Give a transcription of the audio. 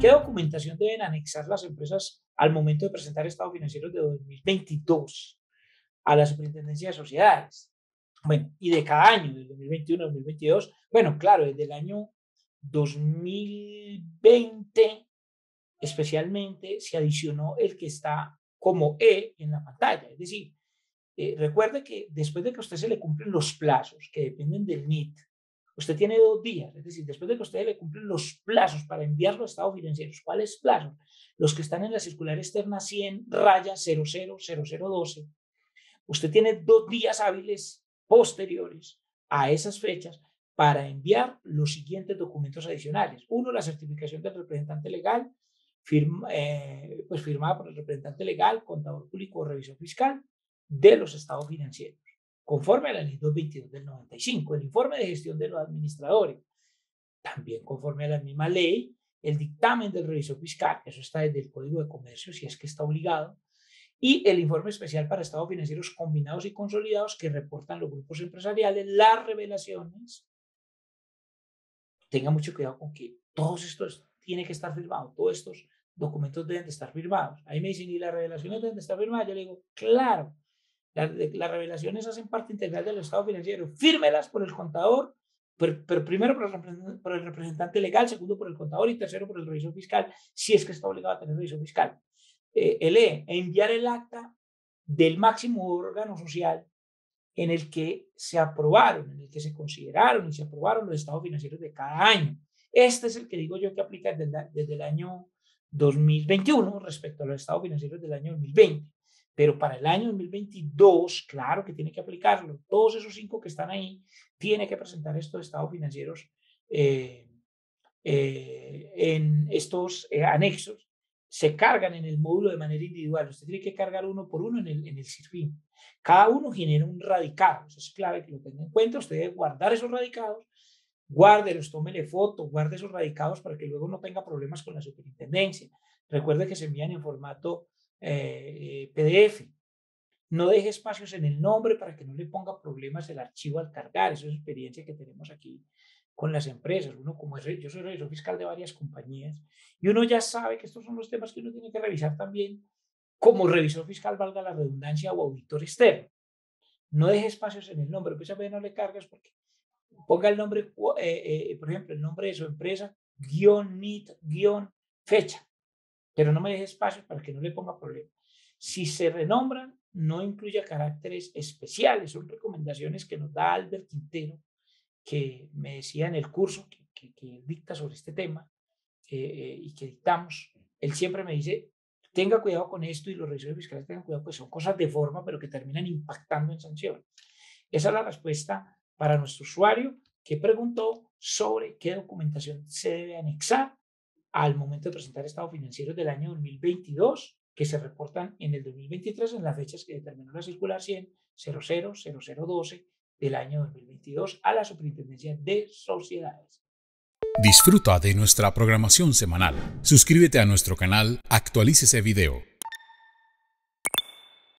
¿Qué documentación deben anexar las empresas al momento de presentar estados financieros de 2022 a la Superintendencia de Sociedades? Bueno, y de cada año, del 2021 al 2022, bueno, claro, desde el año 2020 especialmente se adicionó el que está como E en la pantalla. Es decir, eh, recuerde que después de que a usted se le cumplen los plazos que dependen del NIT, usted tiene dos días, es decir, después de que a usted le cumplen los plazos para enviar los estados financieros, ¿cuáles plazos? Los que están en la circular externa 100 raya 000012. Usted tiene dos días hábiles posteriores a esas fechas para enviar los siguientes documentos adicionales. Uno, la certificación del representante legal, eh, pues firmada por el representante legal, contador público o revisor fiscal de los estados financieros, conforme a la ley 222 del 95, el informe de gestión de los administradores, también conforme a la misma ley, el dictamen del revisor fiscal, eso está desde el Código de Comercio, si es que está obligado, y el informe especial para estados financieros combinados y consolidados que reportan los grupos empresariales, las revelaciones. Tenga mucho cuidado con que todos estos tiene que estar firmados, todos estos documentos deben de estar firmados. Ahí me dicen, ¿y las revelaciones deben de estar firmadas? Yo le digo, claro, las, las revelaciones hacen parte integral del estado financiero. Fírmelas por el contador, pero, primero por el, por el, representante legal, segundo por el contador y tercero por el revisor fiscal, si es que está obligado a tener revisor fiscal. Eh, el E, enviar el acta del máximo órgano social en el que se aprobaron, en el que se consideraron y se aprobaron los estados financieros de cada año. Este es el que digo yo que aplica desde, desde el año 2021 respecto a los estados financieros del año 2020. Pero para el año 2022, claro que tiene que aplicarlo. Todos esos cinco que están ahí, tiene que presentar estos estados financieros eh, eh, en estos eh, anexos se cargan en el módulo de manera individual. Usted tiene que cargar uno por uno en el, en el CIRFIN. Cada uno genera un radicado. Eso es clave que lo tenga en cuenta. Usted debe guardar esos radicados, guárdelos, tómele foto, guarde esos radicados para que luego no tenga problemas con la superintendencia. Recuerde que se envían en formato eh, PDF. No deje espacios en el nombre para que no le ponga problemas el archivo al cargar. Esa es experiencia que tenemos aquí con las empresas. Uno como es, yo soy revisor fiscal de varias compañías y uno ya sabe que estos son los temas que uno tiene que revisar también como revisor fiscal, valga la redundancia, o auditor externo. No deje espacios en el nombre, pues a veces no le cargas porque ponga el nombre, eh, eh, por ejemplo, el nombre de su empresa, guion, NIT, guion, fecha, pero no me deje espacios para que no le ponga problema. Si se renombran, no incluya caracteres especiales, son recomendaciones que nos da Albert Quintero que me decía en el curso que, que, dicta sobre este tema eh, y que dictamos, él siempre me dice, tenga cuidado con esto y los revisores fiscales tengan cuidado, pues son cosas de forma, pero que terminan impactando en sanciones. Esa es la respuesta para nuestro usuario que preguntó sobre qué documentación se debe anexar al momento de presentar estados financieros del año 2022 que se reportan en el 2023 en las fechas que determinó la circular 100 00 0012 del año 2022 a la Superintendencia de Sociedades. Disfruta de nuestra programación semanal. Suscríbete a nuestro canal Actualícese Video